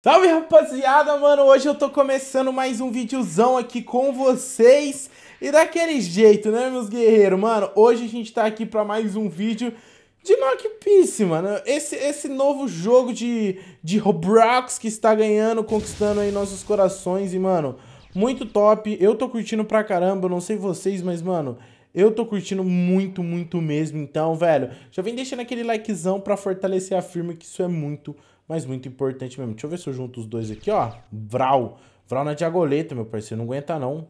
Salve rapaziada, mano, hoje eu tô começando mais um videozão aqui com vocês. E daquele jeito, né meus guerreiros, mano, hoje a gente tá aqui pra mais um vídeo de Knock Piece, mano. Esse, esse novo jogo de, de Roblox que está ganhando, conquistando aí nossos corações. E mano, muito top, eu tô curtindo pra caramba, não sei vocês, mas mano eu tô curtindo muito, muito mesmo. Então, velho, já vem deixando aquele likezão pra fortalecer a firma, que isso é muito, mas muito importante mesmo. Deixa eu ver se eu junto os dois aqui, ó. Vral. Vral na diagoleta, meu parceiro. Não aguenta, não.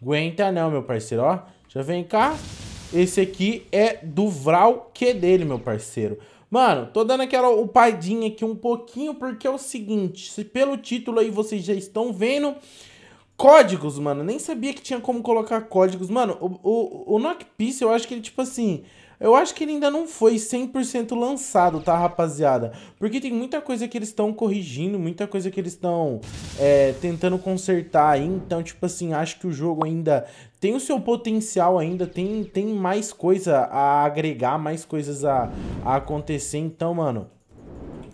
Aguenta não, meu parceiro, ó. Já vem cá. Esse aqui é do Vral que é dele, meu parceiro. Mano, tô dando aquela upadinha aqui um pouquinho, porque é o seguinte, se pelo título aí vocês já estão vendo, Códigos, mano. Nem sabia que tinha como colocar códigos. Mano, o, o, o eu acho que ele, tipo assim... Eu acho que ele ainda não foi 100% lançado, tá, rapaziada? Porque tem muita coisa que eles estão corrigindo, muita coisa que eles estão é, tentando consertar aí. Então, tipo assim, acho que o jogo ainda tem o seu potencial ainda, tem, tem mais coisa a agregar, mais coisas a, a acontecer. Então, mano,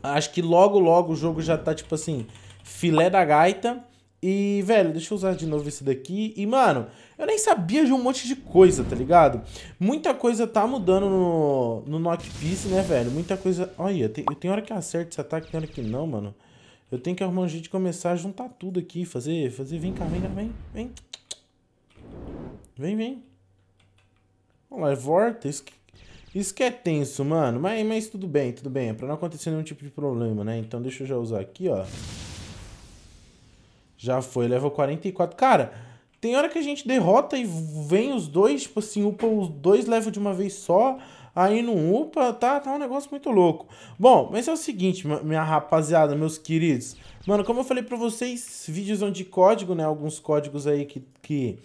acho que logo, logo o jogo já tá, tipo assim, filé da gaita. E, velho, deixa eu usar de novo esse daqui. E, mano, eu nem sabia de um monte de coisa, tá ligado? Muita coisa tá mudando no, no Knock Piece, né, velho? Muita coisa... Olha, tem, tem hora que acerta esse ataque, tem hora que não, mano. Eu tenho que arrumar um jeito de começar a juntar tudo aqui, fazer... fazer vem cá, vem cá, vem, vem. Vem, vem. Vamos lá, é Vortex. Isso que é tenso, mano. Mas, mas tudo bem, tudo bem. É pra não acontecer nenhum tipo de problema, né? Então deixa eu já usar aqui, ó. Já foi, level 44. Cara, tem hora que a gente derrota e vem os dois, tipo assim, upa os dois level de uma vez só, aí não upa, tá, tá um negócio muito louco. Bom, mas é o seguinte, minha rapaziada, meus queridos. Mano, como eu falei pra vocês, vídeos de código, né, alguns códigos aí que, que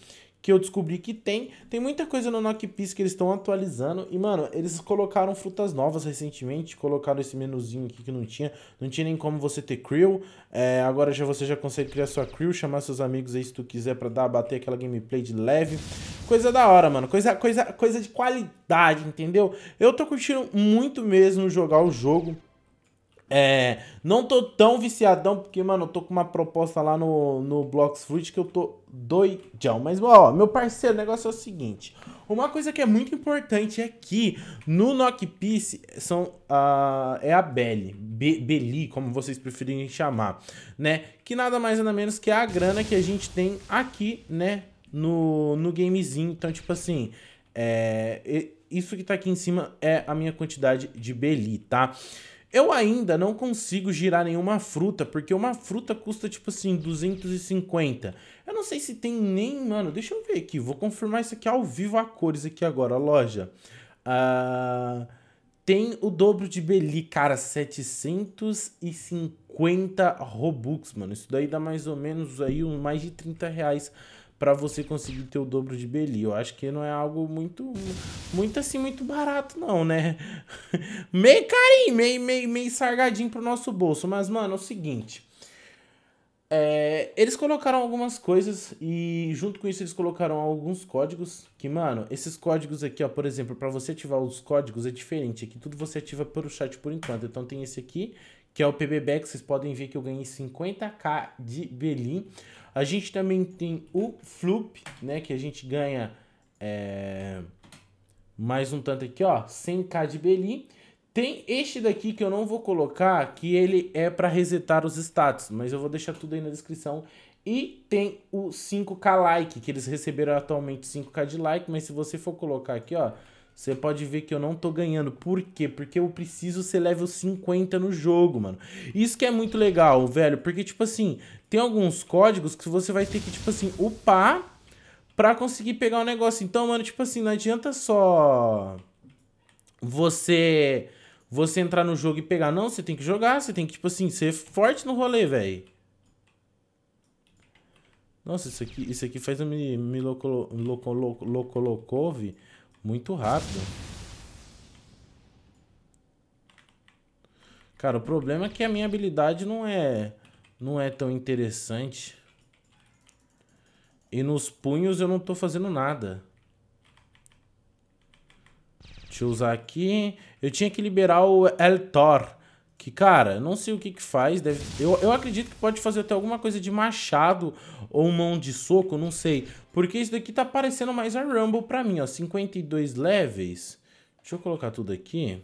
que eu descobri que tem. Tem muita coisa no Knock Piece que eles estão atualizando. E, mano, eles colocaram frutas novas recentemente. Colocaram esse menuzinho aqui que não tinha. Não tinha nem como você ter crew. É, agora já você já consegue criar sua crew, chamar seus amigos aí se tu quiser pra dar, bater aquela gameplay de leve. Coisa da hora, mano. Coisa, coisa, coisa de qualidade, entendeu? Eu tô curtindo muito mesmo jogar o jogo. É, não tô tão viciadão, porque, mano, eu tô com uma proposta lá no, no Blocks Fruit que eu tô doidão. Mas, ó, meu parceiro, o negócio é o seguinte. Uma coisa que é muito importante é que no Knock Piece são, uh, é a Belly, Be Beli, como vocês preferirem chamar, né? Que nada mais nada menos que a grana que a gente tem aqui, né, no, no gamezinho. Então, tipo assim, é, isso que tá aqui em cima é a minha quantidade de Beli, tá? Eu ainda não consigo girar nenhuma fruta, porque uma fruta custa, tipo assim, 250. Eu não sei se tem nem... Mano, deixa eu ver aqui. Vou confirmar isso aqui ao vivo a cores aqui agora, a loja. Uh, tem o dobro de Beli, cara, 750 Robux, mano. Isso daí dá mais ou menos aí um, mais de 30 reais para você conseguir ter o dobro de Beli. Eu acho que não é algo muito, muito assim, muito barato não, né? meio carinho, meio, meio, meio sargadinho pro nosso bolso. Mas, mano, é o seguinte... É, eles colocaram algumas coisas e junto com isso eles colocaram alguns códigos que, mano, esses códigos aqui, ó, por exemplo, para você ativar os códigos é diferente. Aqui tudo você ativa pelo chat por enquanto. Então tem esse aqui, que é o PBBack. Vocês podem ver que eu ganhei 50k de Belin. A gente também tem o Floop, né? Que a gente ganha é, mais um tanto aqui, ó. 100k de Belin. Tem este daqui que eu não vou colocar, que ele é para resetar os status, mas eu vou deixar tudo aí na descrição. E tem o 5k like, que eles receberam atualmente 5k de like, mas se você for colocar aqui, ó, você pode ver que eu não tô ganhando. Por quê? Porque eu preciso ser level 50 no jogo, mano. Isso que é muito legal, velho. Porque, tipo assim, tem alguns códigos que você vai ter que, tipo assim, upar pra conseguir pegar o um negócio. Então, mano, tipo assim, não adianta só você você entrar no jogo e pegar. Não, você tem que jogar, você tem que, tipo assim, ser forte no rolê, velho. Nossa, isso aqui, isso aqui faz eu me, me loco, loco, loco, loco, locove muito rápido. Cara, o problema é que a minha habilidade não é não é tão interessante. E nos punhos eu não tô fazendo nada. Deixa eu usar aqui. Eu tinha que liberar o El Thor, Que, cara, não sei o que que faz. Deve... Eu, eu acredito que pode fazer até alguma coisa de machado ou mão de soco, não sei. Porque isso daqui tá parecendo mais a Rumble pra mim, ó. 52 levels. Deixa eu colocar tudo aqui.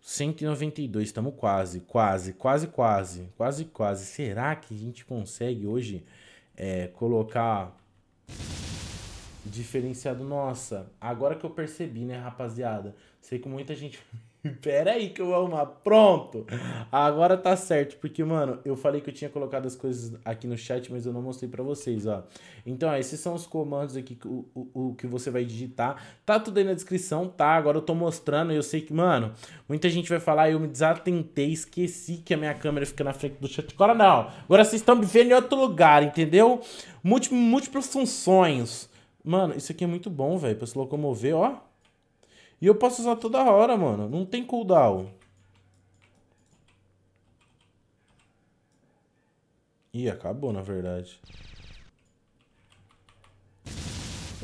192, estamos quase, quase, quase, quase, quase, quase. Será que a gente consegue hoje é, colocar diferenciado? Nossa, agora que eu percebi, né, rapaziada? Sei que muita gente Pera aí que eu vou arrumar. Pronto. Agora tá certo. Porque, mano, eu falei que eu tinha colocado as coisas aqui no chat, mas eu não mostrei pra vocês, ó. Então, ó, esses são os comandos aqui, o, o, o, que você vai digitar. Tá tudo aí na descrição, tá? Agora eu tô mostrando e eu sei que, mano, muita gente vai falar, eu me desatentei, esqueci que a minha câmera fica na frente do chat. Agora não. Agora vocês estão me vendo em outro lugar, entendeu? Múltiplo, múltiplas funções. Mano, isso aqui é muito bom, velho, pra se locomover, ó. E eu posso usar toda hora, mano. Não tem cooldown. Ih, acabou, na verdade.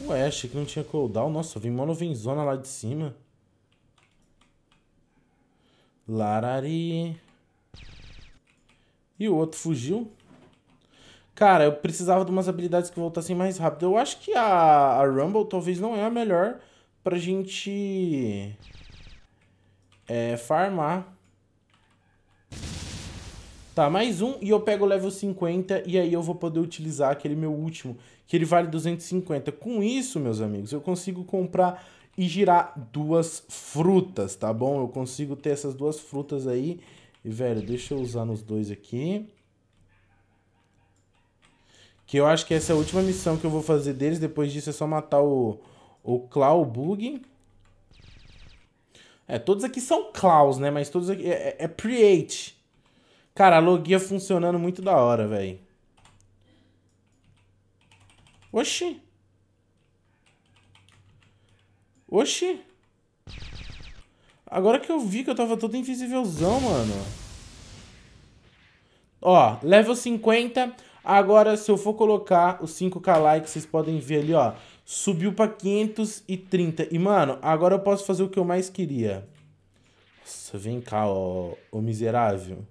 Ué, achei que não tinha cooldown. Nossa, vim mó zona lá de cima. Larari. E o outro fugiu. Cara, eu precisava de umas habilidades que voltassem mais rápido. Eu acho que a, a Rumble talvez não é a melhor pra gente é, farmar. Tá, mais um e eu pego o level 50 e aí eu vou poder utilizar aquele meu último, que ele vale 250. Com isso, meus amigos, eu consigo comprar e girar duas frutas, tá bom? Eu consigo ter essas duas frutas aí. E, velho, deixa eu usar nos dois aqui. Que eu acho que essa é a última missão que eu vou fazer deles. Depois disso é só matar o, o Clawbug. É, todos aqui são Claws, né? Mas todos aqui... É, é, é Create. Cara, a logia funcionando muito da hora, velho. Oxi. Oxi. Agora que eu vi que eu tava todo invisívelzão, mano. Ó, level 50. Agora, se eu for colocar os 5k likes, vocês podem ver ali, ó subiu pra 530. E, mano, agora eu posso fazer o que eu mais queria. Nossa, vem cá, ó, ô miserável.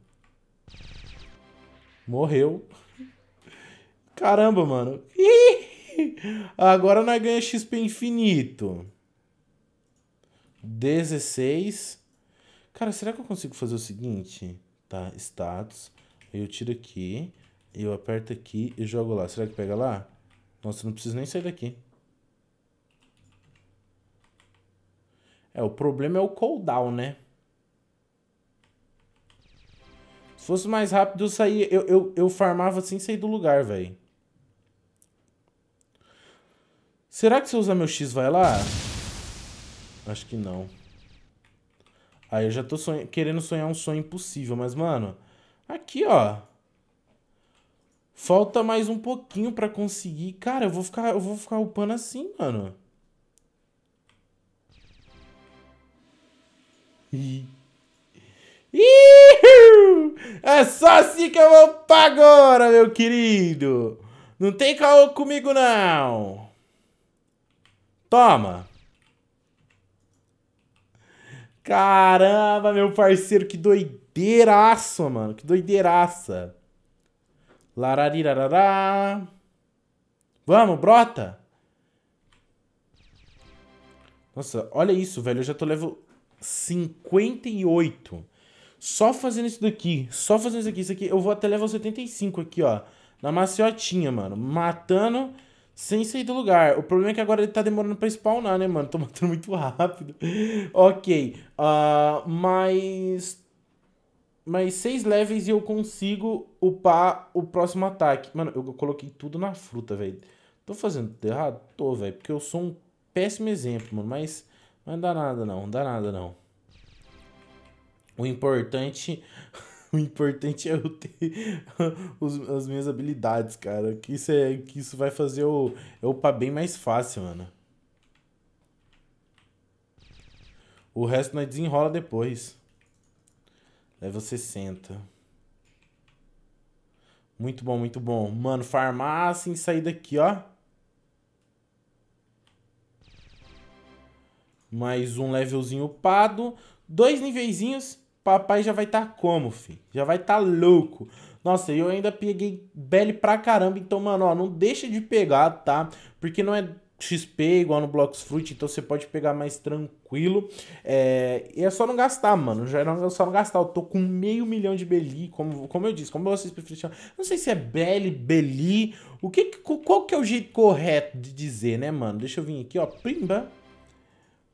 Morreu. Caramba, mano. Agora nós ganhamos XP infinito. 16. Cara, será que eu consigo fazer o seguinte? Tá, status. Eu tiro aqui. Eu aperto aqui e jogo lá. Será que pega lá? Nossa, não preciso nem sair daqui. É, o problema é o cooldown, né? Se fosse mais rápido, eu saía. Eu, eu, eu farmava sem sair do lugar, velho. Será que se eu usar meu X vai lá? Acho que não. Aí eu já tô sonha... querendo sonhar um sonho impossível. Mas, mano, aqui, ó. Falta mais um pouquinho pra conseguir. Cara, eu vou ficar, eu vou ficar upando assim, mano. É só assim que eu vou pra agora, meu querido. Não tem caô comigo, não. Toma. Caramba, meu parceiro, que doideiraça, mano. Que doideiraça. Lararirarará. Vamos, brota. Nossa, olha isso, velho. Eu já tô level 58. Só fazendo isso daqui, só fazendo isso aqui, isso aqui, eu vou até level 75 aqui, ó. Na maciotinha, mano. Matando sem sair do lugar. O problema é que agora ele tá demorando pra spawnar, né, mano? Tô matando muito rápido. ok. Uh, mas... Mais seis levels e eu consigo upar o próximo ataque. Mano, eu coloquei tudo na fruta, velho. Tô fazendo tudo errado? Tô, velho. Porque eu sou um péssimo exemplo, mano. Mas mas não dá nada não, não dá nada não. O importante... O importante é eu ter os, as minhas habilidades, cara. Que isso, é, que isso vai fazer eu, eu upar bem mais fácil, mano. O resto nós desenrola depois. Leva 60. Muito bom, muito bom. Mano, farmácia e sair daqui, ó. Mais um levelzinho upado. Dois niveizinhos papai já vai estar tá como, fi? Já vai estar tá louco. Nossa, eu ainda peguei Belly pra caramba, então, mano, ó, não deixa de pegar, tá? Porque não é XP igual no Blocks Fruit, então você pode pegar mais tranquilo. É, e é só não gastar, mano. Já é só não gastar. Eu tô com meio milhão de Beli, como, como eu disse, como vocês preferem. Não sei se é Belly, Beli. O que, qual que é o jeito correto de dizer, né, mano? Deixa eu vir aqui, ó. Primba.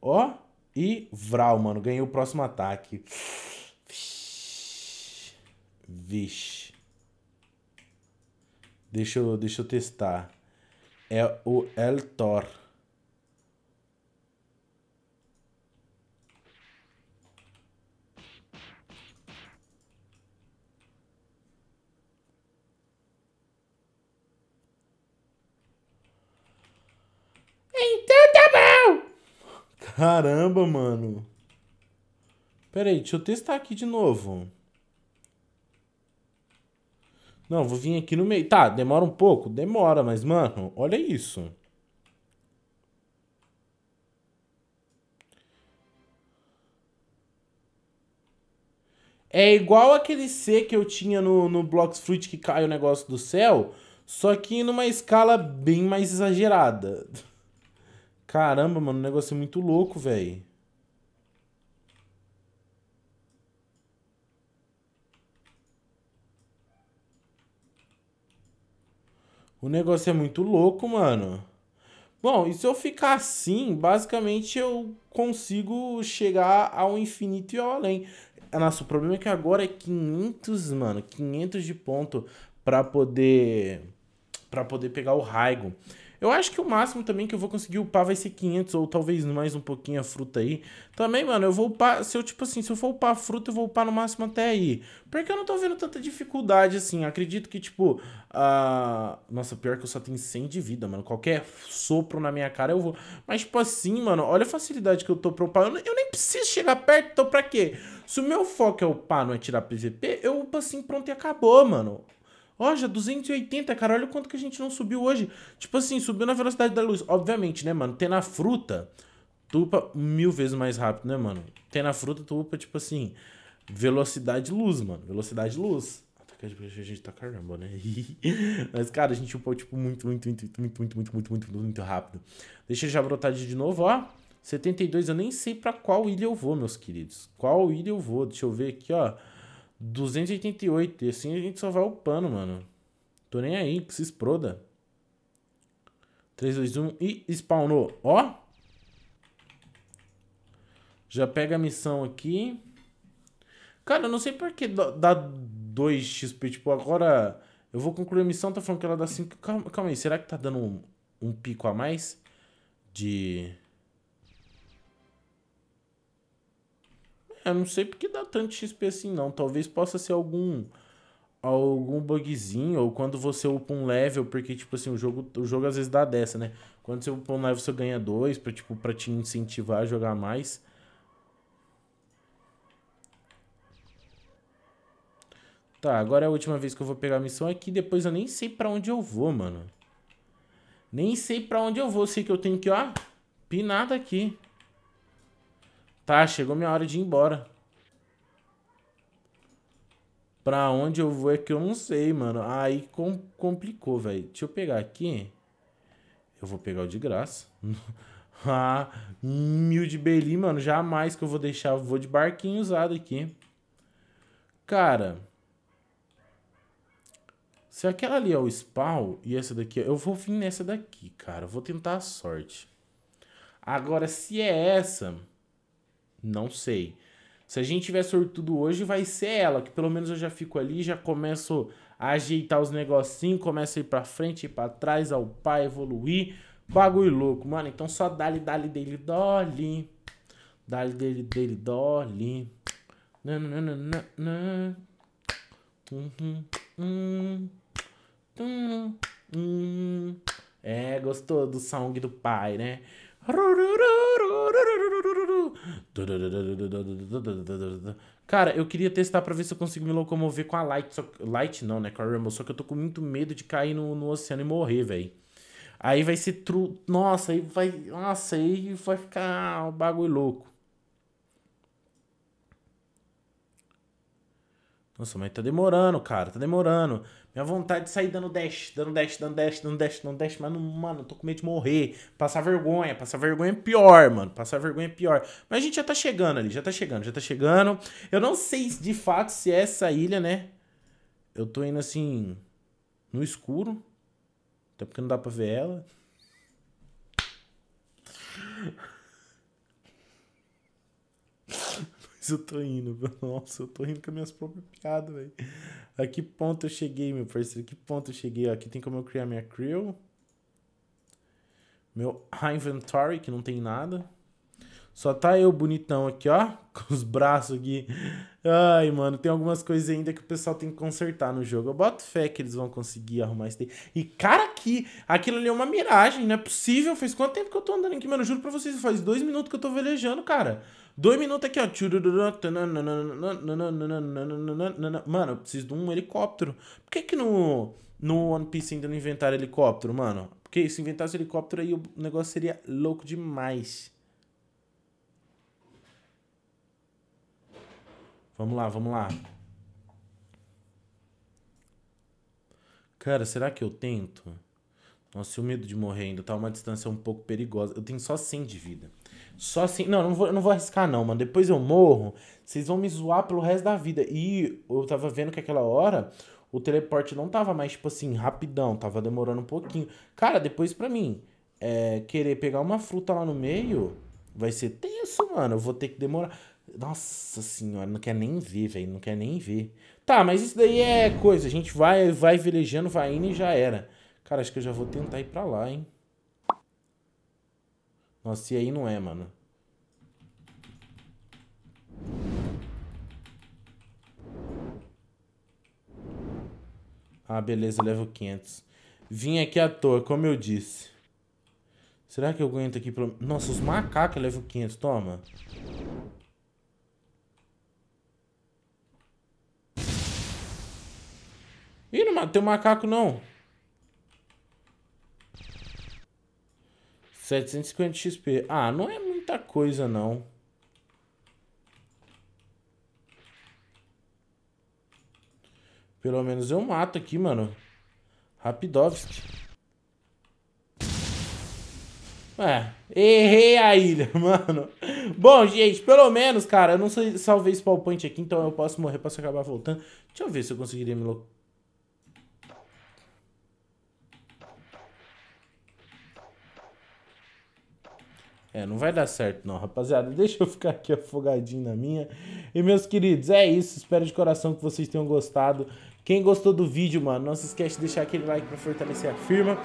Ó. E Vral, mano. Ganhei o próximo ataque. Vixe. Deixa eu, deixa eu testar. É o El Thor. Então tá bom! Caramba, mano. Pera aí, deixa eu testar aqui de novo. Não, vou vir aqui no meio. Tá, demora um pouco? Demora, mas, mano, olha isso. É igual aquele C que eu tinha no, no Blocks Fruit que cai o negócio do céu, só que numa escala bem mais exagerada. Caramba, mano, o negócio é muito louco, velho. O negócio é muito louco, mano. Bom, e se eu ficar assim, basicamente eu consigo chegar ao infinito e ao além. Nossa, o problema é que agora é 500, mano, 500 de ponto para poder para poder pegar o Raigo. Eu acho que o máximo também que eu vou conseguir upar vai ser 500 ou talvez mais um pouquinho a fruta aí. Também, mano, eu vou upar, se eu tipo assim, se eu for upar a fruta, eu vou upar no máximo até aí. Porque eu não tô vendo tanta dificuldade assim. Acredito que tipo, a nossa, pior que eu só tenho 100 de vida, mano. Qualquer sopro na minha cara eu vou. Mas tipo assim, mano, olha a facilidade que eu tô pra upar. Eu nem preciso chegar perto, então pra quê? Se o meu foco é upar, não é tirar PVP, eu upo assim, pronto e acabou, mano. Ó, já 280, cara. Olha o quanto que a gente não subiu hoje. Tipo assim, subiu na velocidade da luz. Obviamente, né, mano? Tem na fruta, tu upa mil vezes mais rápido, né, mano? Tem na fruta, tu upa, tipo assim, velocidade luz, mano. Velocidade luz. A gente tá caramba, né? Mas, cara, a gente upou, tipo, muito, muito, muito, muito, muito, muito, muito, muito, muito rápido. Deixa já brotar de novo, ó. 72, eu nem sei pra qual ilha eu vou, meus queridos. Qual ilha eu vou? Deixa eu ver aqui, ó. 288. E assim a gente só vai upando, mano. Tô nem aí, que se exploda. 3, 2, 1 e spawnou. Ó. Já pega a missão aqui. Cara, eu não sei por que dá 2 XP. Tipo, agora eu vou concluir a missão. Tá falando que ela dá 5. Calma, calma aí. Será que tá dando um, um pico a mais? De... Eu não sei porque dá tanto XP assim não. Talvez possa ser algum algum bugzinho ou quando você upa um level, porque tipo assim, o jogo o jogo às vezes dá dessa, né? Quando você upa um level você ganha dois para tipo para te incentivar a jogar mais. Tá, agora é a última vez que eu vou pegar a missão aqui, depois eu nem sei para onde eu vou, mano. Nem sei para onde eu vou, sei que eu tenho que, ó, pinar daqui. Tá, chegou minha hora de ir embora. Pra onde eu vou é que eu não sei, mano. Aí com, complicou, velho. Deixa eu pegar aqui. Eu vou pegar o de graça. ah, mil de Beli, mano. Jamais que eu vou deixar. Vou de barquinho usado aqui. Cara. Se aquela ali é o spawn e essa daqui... Eu vou vir nessa daqui, cara. Eu vou tentar a sorte. Agora, se é essa... Não sei. Se a gente tiver sortudo hoje, vai ser ela, que pelo menos eu já fico ali, já começo a ajeitar os negocinhos, começo a ir pra frente, ir pra trás, ao pai, evoluir. Bagulho louco, mano. Então só dali, dali, dele, dolly. Dali, dele, dele, dolly. Nananana. Uhum, uhum, uhum. É, gostou do song do pai, né? Cara, eu queria testar pra ver se eu consigo me locomover com a Light. Só... Light não, né? Com a. Só que eu tô com muito medo de cair no, no oceano e morrer, velho. Aí vai ser tru... Nossa, aí vai... Nossa, aí vai ficar um bagulho louco. Nossa, mas tá demorando, cara. Tá demorando. Minha vontade de sair dando dash, dando dash, dando dash, dando dash, dando dash. Mas, mano, tô com medo de morrer. Passar vergonha. Passar vergonha é pior, mano. Passar vergonha é pior. Mas a gente já tá chegando ali. Já tá chegando, já tá chegando. Eu não sei de fato se é essa ilha, né? Eu tô indo assim... No escuro. Até porque não dá pra ver ela. Eu tô indo, Nossa, eu tô rindo com as minhas próprias piadas, velho. A que ponto eu cheguei, meu parceiro? A que ponto eu cheguei? aqui tem como eu criar minha crew. Meu inventory, que não tem nada. Só tá eu bonitão aqui, ó. Com os braços aqui. Ai, mano, tem algumas coisas ainda que o pessoal tem que consertar no jogo. Eu boto fé que eles vão conseguir arrumar isso daí. E, cara, aqui, aquilo ali é uma miragem, não é possível. Faz quanto tempo que eu tô andando aqui, mano? Eu juro pra vocês, faz dois minutos que eu tô velejando, cara. Dois minutos aqui, ó. Mano, eu preciso de um helicóptero. Por que que no, no One Piece ainda não inventaram helicóptero, mano? Porque se inventasse helicóptero aí o negócio seria louco demais. Vamos lá, vamos lá. Cara, será que eu tento? Nossa, o medo de morrer ainda tá uma distância um pouco perigosa. Eu tenho só 100 de vida. Só 100. Não, não vou, não vou arriscar não, mano. Depois eu morro, vocês vão me zoar pelo resto da vida. E eu tava vendo que aquela hora o teleporte não tava mais, tipo assim, rapidão. Tava demorando um pouquinho. Cara, depois pra mim, é, querer pegar uma fruta lá no meio vai ser tenso, mano. Eu vou ter que demorar. Nossa senhora, não quer nem ver, velho. Não quer nem ver. Tá, mas isso daí é coisa. A gente vai, vai velejando, vai indo e já era. Cara, acho que eu já vou tentar ir pra lá, hein. Nossa, e aí não é, mano. Ah, beleza, level 500. Vim aqui à toa, como eu disse. Será que eu aguento aqui pro... Nossa, os macacos level 500, toma. Ih, não matei o macaco, não. 750 XP. Ah, não é muita coisa, não. Pelo menos eu mato aqui, mano. Rapidovski. É, errei a ilha, mano. Bom, gente, pelo menos, cara, eu não salvei spawn point aqui, então eu posso morrer, posso acabar voltando. Deixa eu ver se eu conseguiria me É, não vai dar certo não, rapaziada. Deixa eu ficar aqui afogadinho na minha. E meus queridos, é isso. Espero de coração que vocês tenham gostado. Quem gostou do vídeo, mano, não se esquece de deixar aquele like pra fortalecer a firma.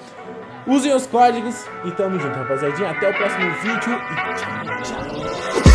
Usem os códigos e tamo junto, rapaziadinha. Até o próximo vídeo e tchau, tchau.